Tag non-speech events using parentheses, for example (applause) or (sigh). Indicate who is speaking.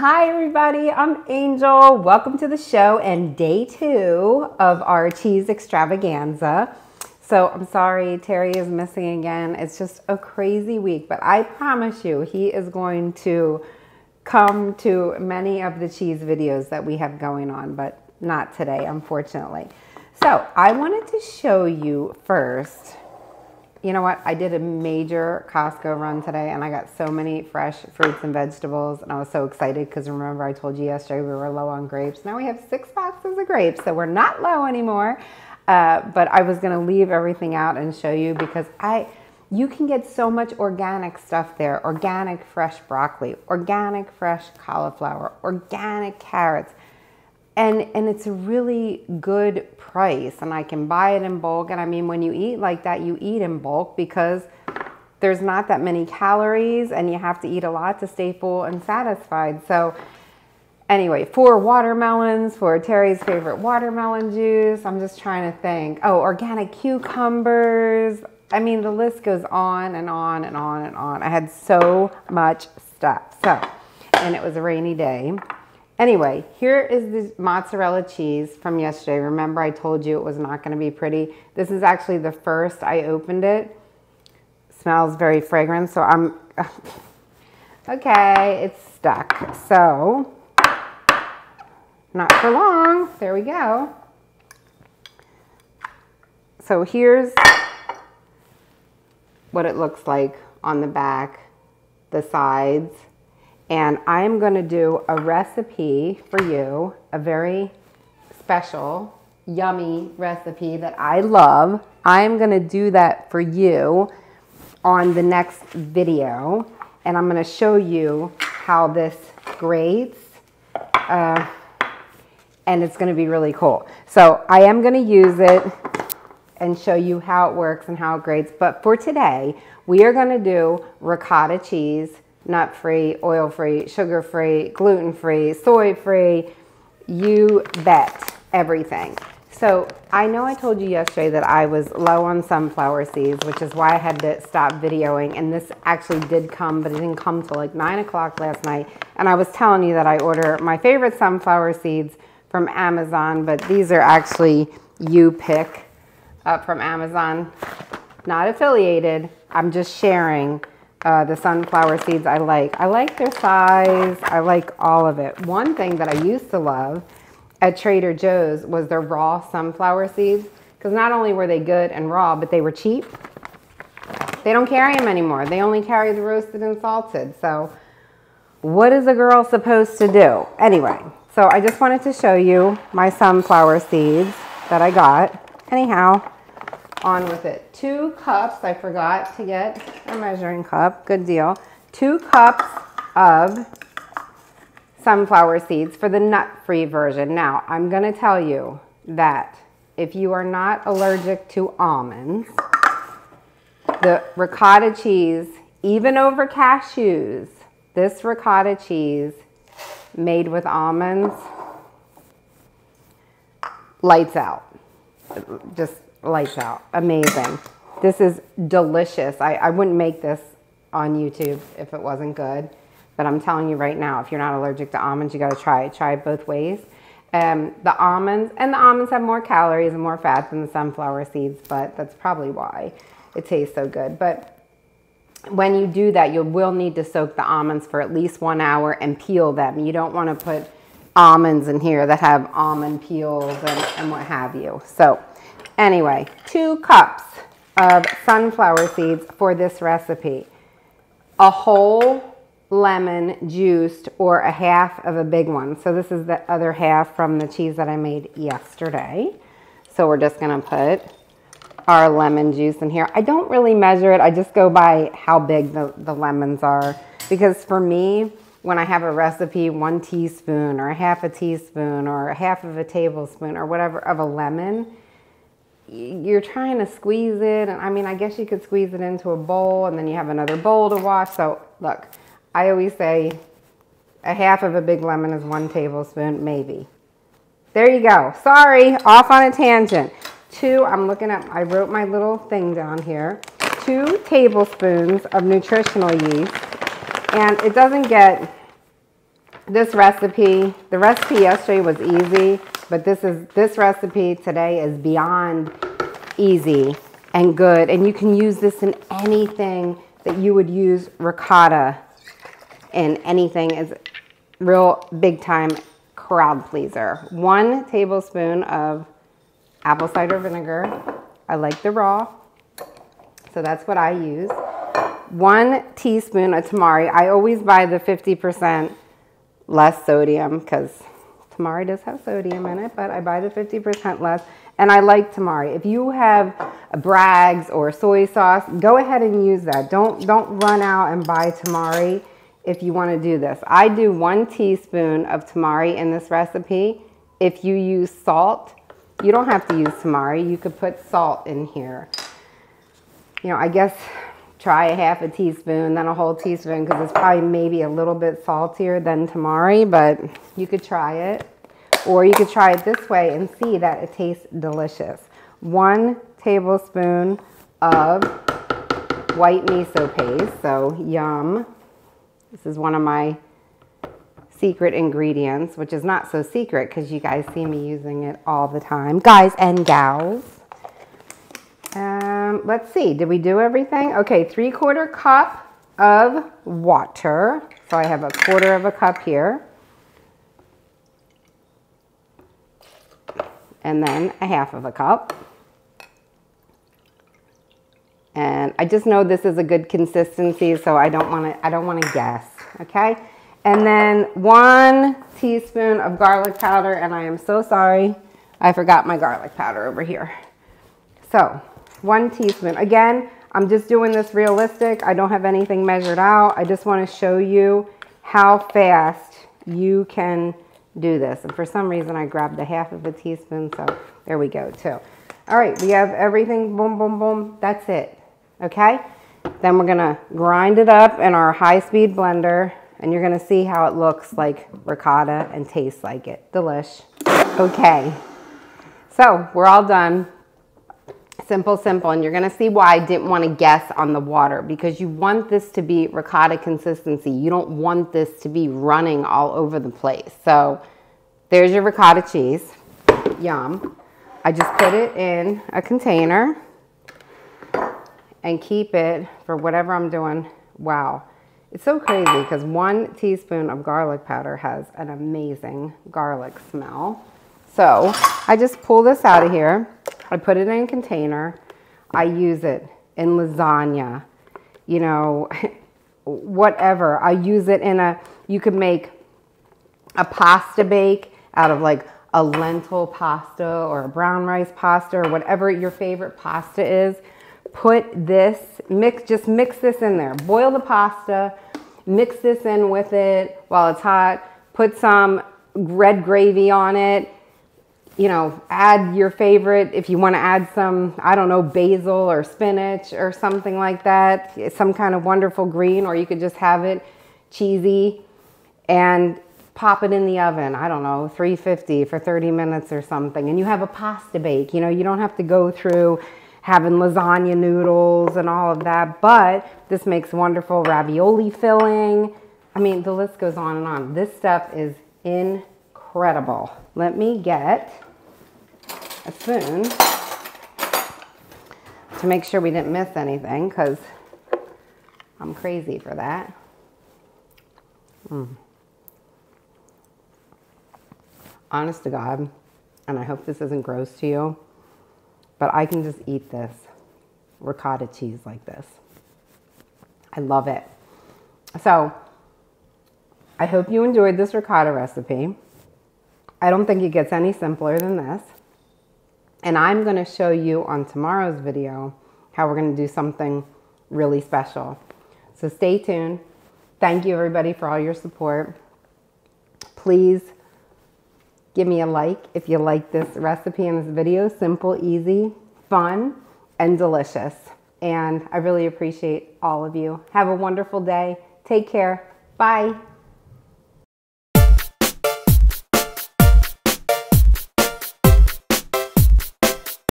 Speaker 1: Hi, everybody. I'm Angel. Welcome to the show and day two of our cheese extravaganza. So I'm sorry, Terry is missing again. It's just a crazy week, but I promise you, he is going to come to many of the cheese videos that we have going on, but not today, unfortunately. So I wanted to show you first you know what? I did a major Costco run today and I got so many fresh fruits and vegetables and I was so excited because remember I told you yesterday we were low on grapes. Now we have six boxes of grapes, so we're not low anymore. Uh, but I was going to leave everything out and show you because I, you can get so much organic stuff there. Organic fresh broccoli, organic fresh cauliflower, organic carrots and and it's a really good price and I can buy it in bulk. And I mean when you eat like that you eat in bulk because there's not that many calories and you have to eat a lot to stay full and satisfied. So anyway four watermelons for Terry's favorite watermelon juice I'm just trying to think. Oh organic cucumbers. I mean the list goes on and on and on and on. I had so much stuff. So and it was a rainy day Anyway, here is the mozzarella cheese from yesterday. Remember I told you it was not going to be pretty. This is actually the first I opened it. Smells very fragrant, so I'm... (laughs) okay, it's stuck. So, not for long. There we go. So here's what it looks like on the back, the sides. And I'm going to do a recipe for you, a very special, yummy recipe that I love. I'm going to do that for you on the next video. And I'm going to show you how this grates. Uh, and it's going to be really cool. So I am going to use it and show you how it works and how it grates. But for today, we are going to do ricotta cheese nut free, oil free, sugar free, gluten free, soy free, you bet everything. So I know I told you yesterday that I was low on sunflower seeds, which is why I had to stop videoing. And this actually did come, but it didn't come till like nine o'clock last night. And I was telling you that I order my favorite sunflower seeds from Amazon, but these are actually you pick up from Amazon, not affiliated. I'm just sharing uh, the sunflower seeds I like. I like their size. I like all of it. One thing that I used to love at Trader Joe's was their raw sunflower seeds because not only were they good and raw, but they were cheap. They don't carry them anymore. They only carry the roasted and salted. So what is a girl supposed to do? Anyway, so I just wanted to show you my sunflower seeds that I got. Anyhow, on with it. Two cups, I forgot to get a measuring cup, good deal. Two cups of sunflower seeds for the nut-free version. Now, I'm gonna tell you that if you are not allergic to almonds, the ricotta cheese, even over cashews, this ricotta cheese made with almonds, lights out. Just lights out. Amazing. This is delicious. I, I wouldn't make this on YouTube if it wasn't good. But I'm telling you right now, if you're not allergic to almonds, you got to try it. Try it both ways. Um, the almonds, and the almonds have more calories and more fat than the sunflower seeds, but that's probably why it tastes so good. But when you do that, you will need to soak the almonds for at least one hour and peel them. You don't want to put almonds in here that have almond peels and, and what have you. So Anyway, two cups of sunflower seeds for this recipe. A whole lemon juiced or a half of a big one. So this is the other half from the cheese that I made yesterday. So we're just gonna put our lemon juice in here. I don't really measure it. I just go by how big the, the lemons are. Because for me, when I have a recipe, one teaspoon or a half a teaspoon or a half of a tablespoon or whatever of a lemon, you're trying to squeeze it. And I mean, I guess you could squeeze it into a bowl and then you have another bowl to wash. So look, I always say a half of a big lemon is one tablespoon, maybe. There you go. Sorry, off on a tangent. Two, I'm looking at, I wrote my little thing down here. Two tablespoons of nutritional yeast. And it doesn't get this recipe, the recipe yesterday was easy, but this is this recipe today is beyond easy and good. And you can use this in anything that you would use ricotta in anything is real big time crowd pleaser. One tablespoon of apple cider vinegar. I like the raw, so that's what I use. One teaspoon of tamari. I always buy the 50% less sodium because tamari does have sodium in it, but I buy the 50% less. And I like tamari. If you have a Bragg's or soy sauce, go ahead and use that. Don't, don't run out and buy tamari if you want to do this. I do one teaspoon of tamari in this recipe. If you use salt, you don't have to use tamari. You could put salt in here. You know, I guess try a half a teaspoon, then a whole teaspoon, because it's probably maybe a little bit saltier than tamari, but you could try it. Or you could try it this way and see that it tastes delicious. One tablespoon of white miso paste, so yum. This is one of my secret ingredients, which is not so secret because you guys see me using it all the time. Guys and gals. Um, let's see, did we do everything? Okay, three quarter cup of water. So I have a quarter of a cup here. And then a half of a cup. And I just know this is a good consistency, so I don't want to I don't want to guess, okay? And then one teaspoon of garlic powder, and I am so sorry, I forgot my garlic powder over here. So one teaspoon. Again, I'm just doing this realistic. I don't have anything measured out. I just want to show you how fast you can do this. And for some reason, I grabbed a half of a teaspoon, so there we go too. All right, we have everything, boom, boom, boom. That's it, okay? Then we're gonna grind it up in our high-speed blender, and you're gonna see how it looks like ricotta and tastes like it. Delish. Okay, so we're all done. Simple, simple. And you're going to see why I didn't want to guess on the water because you want this to be ricotta consistency. You don't want this to be running all over the place. So there's your ricotta cheese. Yum. I just put it in a container and keep it for whatever I'm doing. Wow. It's so crazy because one teaspoon of garlic powder has an amazing garlic smell. So I just pull this out of here. I put it in a container. I use it in lasagna, you know, (laughs) whatever. I use it in a, you could make a pasta bake out of like a lentil pasta or a brown rice pasta or whatever your favorite pasta is. Put this, mix, just mix this in there. Boil the pasta, mix this in with it while it's hot. Put some red gravy on it you know, add your favorite, if you want to add some, I don't know, basil or spinach or something like that, some kind of wonderful green, or you could just have it cheesy and pop it in the oven, I don't know, 350 for 30 minutes or something. And you have a pasta bake. You know, you don't have to go through having lasagna noodles and all of that, but this makes wonderful ravioli filling. I mean, the list goes on and on. This stuff is incredible. Let me get a spoon to make sure we didn't miss anything because I'm crazy for that. Mm. Honest to God, and I hope this isn't gross to you, but I can just eat this ricotta cheese like this. I love it. So I hope you enjoyed this ricotta recipe. I don't think it gets any simpler than this. And I'm going to show you on tomorrow's video how we're going to do something really special. So stay tuned. Thank you everybody for all your support. Please give me a like if you like this recipe and this video. Simple, easy, fun, and delicious. And I really appreciate all of you. Have a wonderful day. Take care. Bye.